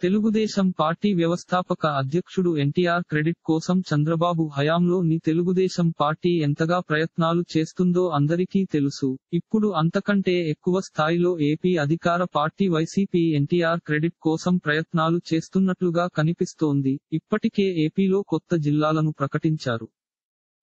Telugu Desam party వ్యవస్థాపక అధ్యక్షుడు NTR credit కోసం చంద్రబాబు హయాంలో ని తెలుగుదేశం పార్టీ ఎంతగా ప్రయత్నాలు చేస్తుందో అందరికీ తెలుసు. ఇప్పుడు అంతకంటే ఎక్కువ స్థాయిలో ఏపీ అధికార పార్టీ వైసీపీ ఎన్టీఆర్ క్రెడిట్ కోసం ప్రయత్నాలు చేస్తున్నట్లుగా కనిపిస్తోంది. ఇప్పటికే ఏపీలో కొత్త జిల్లాలను ప్రకటించారు.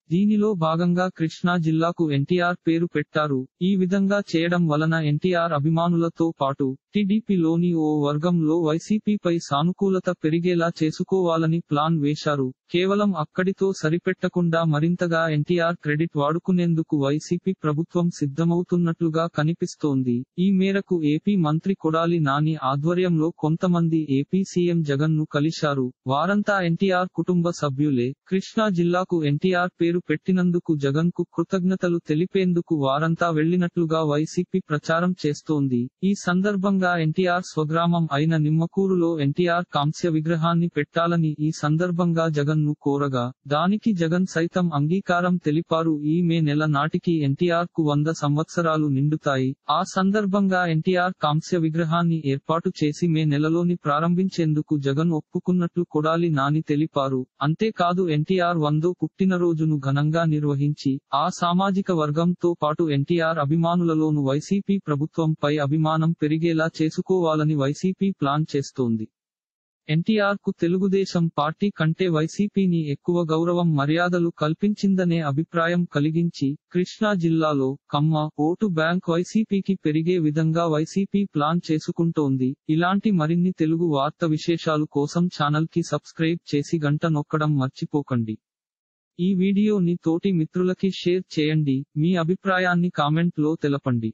దీనిలో భాగంగా కృష్ణా జిల్లాకు ఎన్టీఆర్ పేరు పెట్టారు. ఈ విధంగా చేయడం వలన ఎన్టీఆర్ అభిమానులతో పాటు టీడీపీలోని ఓ వర్గంలో వైసీపీపై సానుకూలత పెరిగేలా చేసుకోవాలని ప్లాన్ వేశారు. కేవలం అక్కడితో సరిపెట్టకుండా మరింతగా ఎన్టీఆర్ క్రెడిట్ వాడుకునేందుకు వైసీపీ ప్రభుత్వం సిద్ధమవుతున్నట్లుగా కనిపిస్తోంది. ఈ మేరకు ఏపీ మంత్రి కొడాలి నాని ఆధ్వర్యంలో కొంతమంది ఏపీ సీఎం జగన్ను కలిశారు. వారంతా ఎన్టీఆర్ కుటుంబ సభ్యులే. కృష్ణా జిల్లాకు ఎన్టీఆర్ పేరు పెట్టినందుకు జగన్కు కృతజ్ఞతలు తెలిపేందుకు వారంతా వెళ్ళినట్లుగా వైసీపీ ప్రచారం చేస్తోంది. ఈ సందర్భంగా ఎన్టీఆర్ స్వగ్రామం అయిన నిమ్మకూరులో ఎన్టీఆర్ కాంస్య విగ్రహాన్ని పెట్టాలని ఈ సందర్భంగా జగన్ను కోరగా దానికి జగన్ సైతం అంగీకారం తెలిపారు. ఈ మే నెల నాటికి ఎన్టీఆర్కు వంద సంవత్సరాలు నిండుతాయి. ఆ సందర్భంగా ఎన్టీఆర్ కాంస్య విగ్రహాన్ని ఏర్పాటు చేసి మే నెలలోని ప్రారంభించేందుకు జగన్ ఒప్పుకున్నట్లు కొడాలి నాని తెలిపారు. అంతేకాదు ఎన్టీఆర్ వందో పుట్టినరోజును ఘనంగా నిర్వహించి ఆ సామాజిక వర్గంతో పాటు ఎన్టీఆర్ అభిమానులలోను వైసీపీ ప్రభుత్వంపై అభిమానం పెరిగేలా చేసుకోవాలని వైసీపీ ప్లాన్ చేస్తోంది. ఎన్టీఆర్కు తెలుగుదేశం పార్టీ కంటే వైసీపీని ఎక్కువ గౌరవం మర్యాదలు కల్పించిందనే అభిప్రాయం కలిగించి కృష్ణా జిల్లాలో కమ్మ ఓటు బ్యాంక్ వైసీపీకి పెరిగే విధంగా వైసీపీ ప్లాన్ చేసుకుంటోంది. ఇలాంటి మరిన్ని తెలుగు వార్త విశేషాలు కోసం ఛానల్కి సబ్స్క్రైబ్ చేసి గంట నొక్కడం మర్చిపోకండి. ఈ వీడియోని తోటి మిత్రులకి షేర్ చేయండి. మీ అభిప్రాయాన్ని కామెంట్లో తెలపండి.